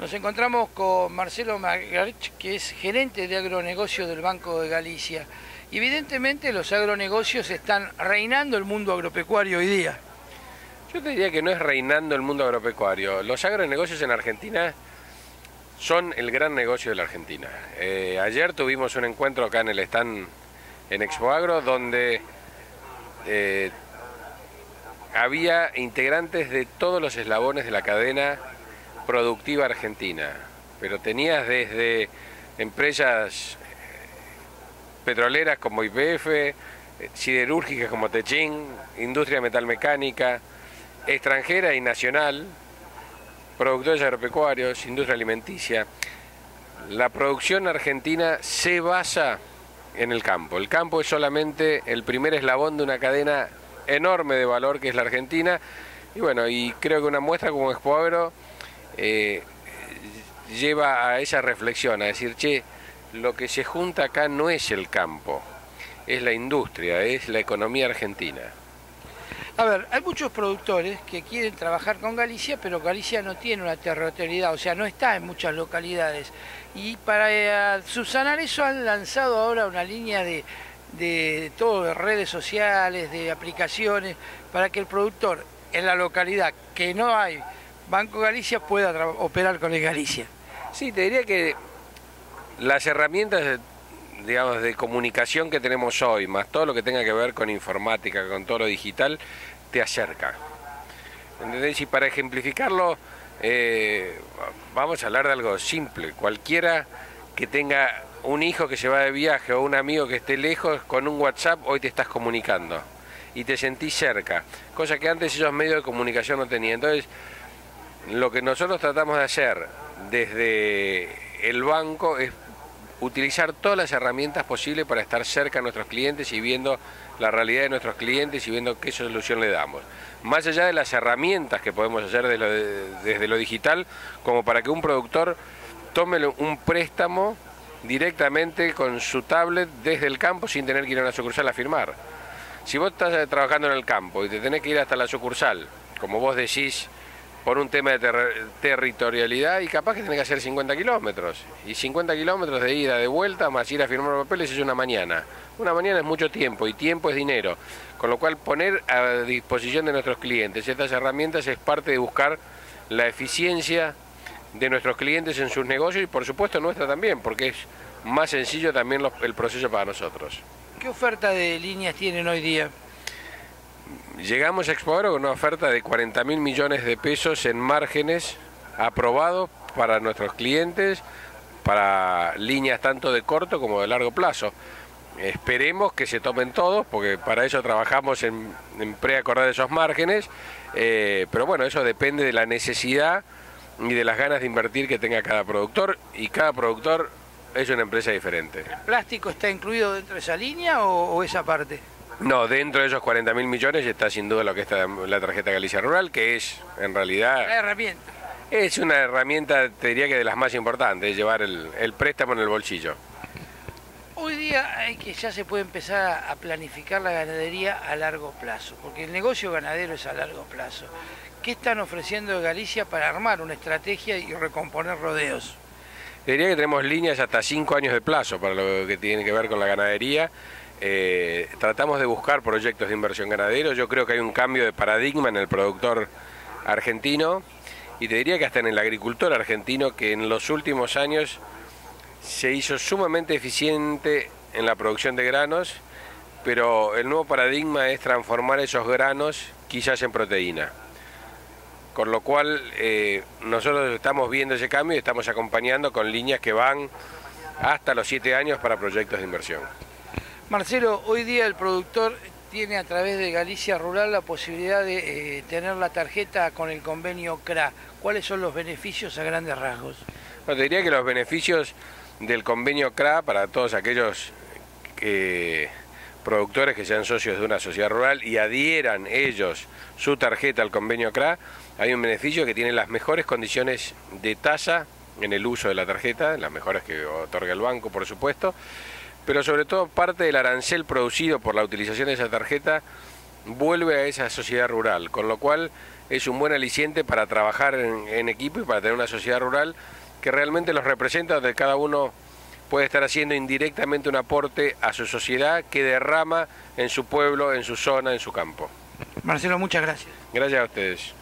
Nos encontramos con Marcelo Magarch, que es gerente de agronegocio del Banco de Galicia. Evidentemente los agronegocios están reinando el mundo agropecuario hoy día. Yo te diría que no es reinando el mundo agropecuario. Los agronegocios en Argentina son el gran negocio de la Argentina. Eh, ayer tuvimos un encuentro acá en el stand en Expo Agro donde eh, había integrantes de todos los eslabones de la cadena productiva argentina, pero tenías desde empresas eh, petroleras como IPF, eh, siderúrgicas como Techín, industria metalmecánica, extranjera y nacional, productores agropecuarios, industria alimenticia. La producción argentina se basa en el campo. El campo es solamente el primer eslabón de una cadena enorme de valor que es la Argentina. Y bueno, y creo que una muestra como Expo Agro eh, lleva a esa reflexión, a decir, che, lo que se junta acá no es el campo, es la industria, es la economía argentina. A ver, hay muchos productores que quieren trabajar con Galicia, pero Galicia no tiene una territorialidad, o sea, no está en muchas localidades. Y para eh, subsanar eso han lanzado ahora una línea de, de todo, de redes sociales, de aplicaciones, para que el productor en la localidad que no hay Banco Galicia pueda operar con el Galicia. Sí, te diría que las herramientas digamos, de comunicación que tenemos hoy, más todo lo que tenga que ver con informática, con todo lo digital, te acerca. ¿Entendés? Y para ejemplificarlo, eh, vamos a hablar de algo simple. Cualquiera que tenga un hijo que se va de viaje o un amigo que esté lejos, con un WhatsApp hoy te estás comunicando y te sentís cerca, cosa que antes esos medios de comunicación no tenían. Entonces, lo que nosotros tratamos de hacer desde el banco es utilizar todas las herramientas posibles para estar cerca de nuestros clientes y viendo la realidad de nuestros clientes y viendo qué solución le damos. Más allá de las herramientas que podemos hacer desde lo, digital, como para que un productor tome un préstamo directamente con su tablet desde el campo sin tener que ir a una sucursal a firmar. Si vos estás trabajando en el campo y te tenés que ir hasta la sucursal, como vos decís, por un tema de territorialidad y capaz que tenés que hacer 50 kilómetros. Y 50 kilómetros de ida, de vuelta, más ir a firmar papeles es una mañana. Una mañana es mucho tiempo y tiempo es dinero. Con lo cual poner a disposición de nuestros clientes estas herramientas es parte de buscar la eficiencia de nuestros clientes en sus negocios y por supuesto nuestra también, porque es más sencillo también el proceso para nosotros. ¿Qué oferta de líneas tienen hoy día? Llegamos a Expo con una oferta de 40 mil millones de pesos en márgenes aprobados para nuestros clientes, para líneas tanto de corto como de largo plazo. Esperemos que se tomen todos, porque para eso trabajamos en, preacordar esos márgenes, eh, pero bueno, eso depende de la necesidad y de las ganas de invertir que tenga cada productor, y cada productor es una empresa diferente. ¿El plástico está incluido dentro de esa línea o esa parte? No, dentro de esos 40 mil millones está sin duda lo que está la tarjeta Galicia Rural, que es en realidad... La herramienta. Es una herramienta, te diría que de las más importantes, llevar el, préstamo en el bolsillo. Hoy día hay que ya se puede empezar a planificar la ganadería a largo plazo, porque el negocio ganadero es a largo plazo. ¿Qué están ofreciendo de Galicia para armar una estrategia y recomponer rodeos? Te diría que tenemos líneas hasta cinco años de plazo para lo que tiene que ver con la ganadería eh, tratamos de buscar proyectos de inversión ganadero. Yo creo que hay un cambio de paradigma en el productor argentino y te diría que hasta en el agricultor argentino que en los últimos años se hizo sumamente eficiente en la producción de granos, pero el nuevo paradigma es transformar esos granos quizás en proteína. Con lo cual eh, nosotros estamos viendo ese cambio y estamos acompañando con líneas que van hasta los siete años para proyectos de inversión. Marcelo, hoy día el productor tiene a través de Galicia Rural la posibilidad de eh, tener la tarjeta con el convenio CRA. ¿Cuáles son los beneficios a grandes rasgos? te diría que los beneficios del convenio CRA para todos aquellos productores que sean socios de una sociedad rural y adhieran ellos su tarjeta al convenio CRA, hay un beneficio que tiene las mejores condiciones de tasa en el uso de la tarjeta, las mejores que otorga el banco, por supuesto, pero sobre todo parte del arancel producido por la utilización de esa tarjeta vuelve a esa sociedad rural, con lo cual es un buen aliciente para trabajar en, equipo y para tener una sociedad rural que realmente los representa, donde cada uno puede estar haciendo indirectamente un aporte a su sociedad que derrama en su pueblo, en su zona, en su campo. Marcelo, muchas gracias. Gracias a ustedes.